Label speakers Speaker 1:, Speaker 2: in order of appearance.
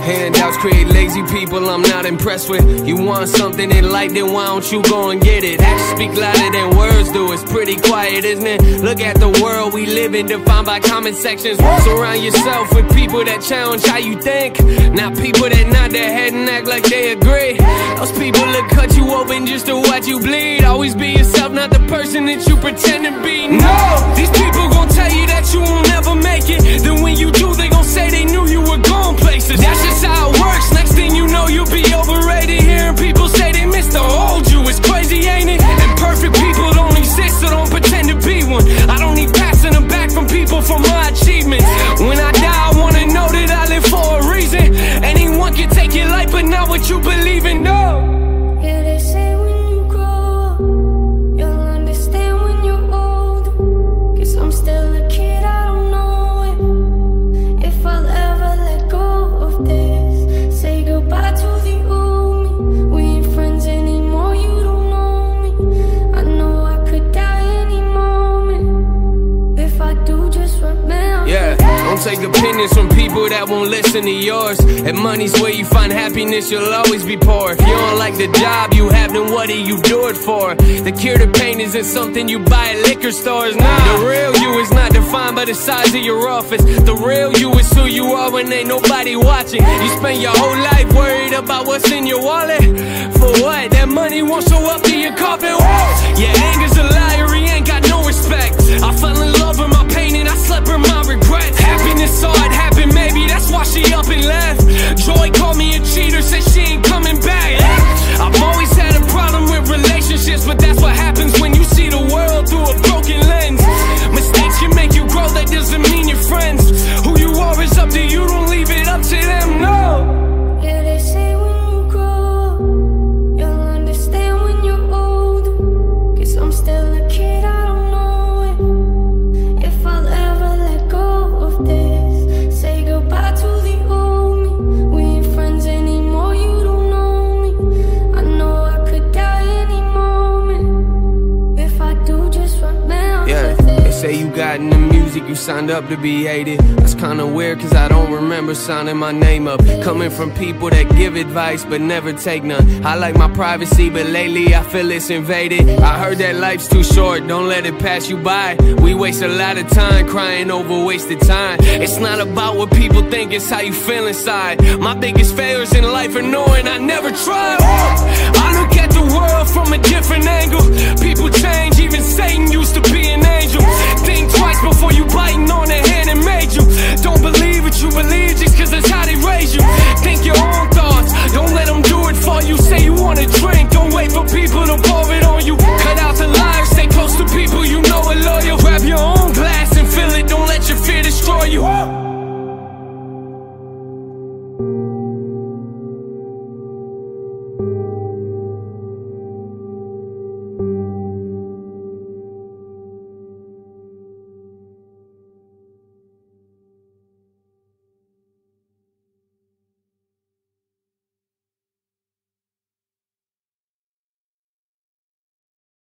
Speaker 1: Handouts create lazy people I'm not impressed with. You want something in light, then why don't you go and get it? Actions speak louder than words do. It's pretty quiet, isn't it? Look at the world we live in, defined by comment sections. Surround yourself with people that challenge how you think. Not people that nod their head and act like they agree. Those people that cut you open just to watch you bleed. Always be yourself, not the person that you pretend to be. No, these people gon' tell you that you will never make it. Then when you do, they gon' say don't take opinions from people that won't listen to yours. And money's where you find happiness, you'll always be poor. If you don't like the job you have, then what do you do it for? The cure to pain isn't something you buy at liquor stores. Nah, the real you is not defined by the size of your office. The real you is who you are when ain't nobody watching. You spend your whole life worried about what's in your wallet. For what? That money won't show up in your coffin. Say you got in the music, you signed up to be hated. That's kinda weird, cause I don't remember signing my name up. Coming from people that give advice but never take none. I like my privacy, but lately I feel it's invaded. I heard that life's too short, don't let it pass you by. We waste a lot of time crying over wasted time. It's not about what people think, it's how you feel inside. My biggest failures in life are knowing I never tried. I look at the world from